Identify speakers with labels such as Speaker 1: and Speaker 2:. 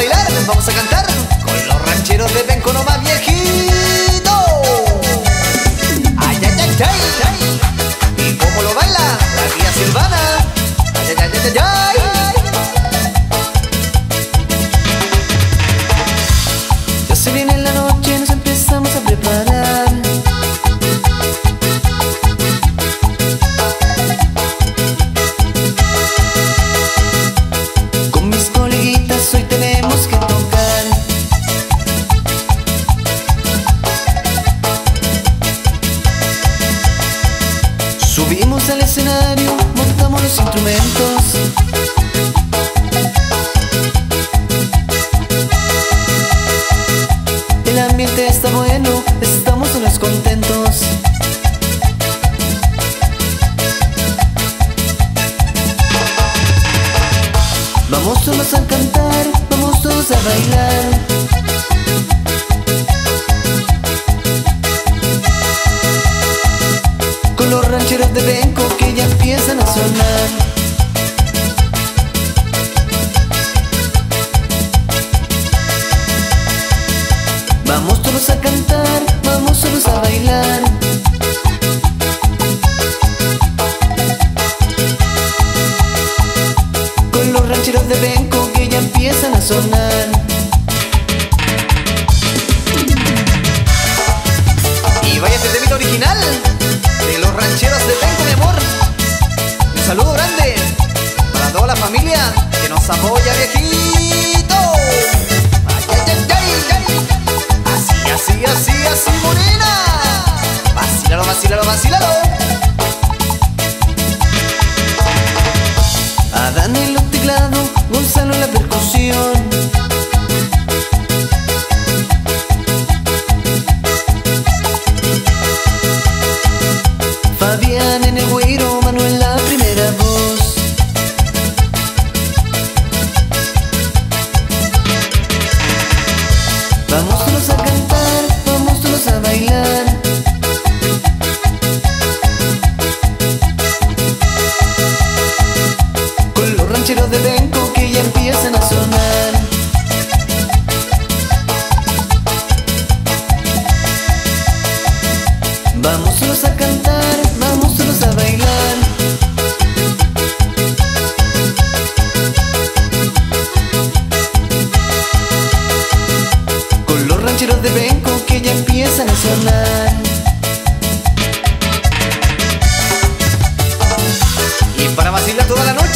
Speaker 1: bailar, vamos a cantar. Con los rancheros deben conocer. Al escenario, montamos los instrumentos. El ambiente está bueno, estamos todos contentos. Vamos todos a cantar, vamos todos a bailar. Con los rancheros de Benco que ya empiezan a sonar. Vamos todos a cantar, vamos todos a bailar. Con los rancheros de Benco que ya empiezan a sonar. Vacílalo, vacílalo, Rancheros de Benco que ya empiezan a sonar. Vamos todos a cantar, vamos todos a bailar. Con los rancheros de Benco que ya empiezan a sonar. Y para vacilar toda la noche,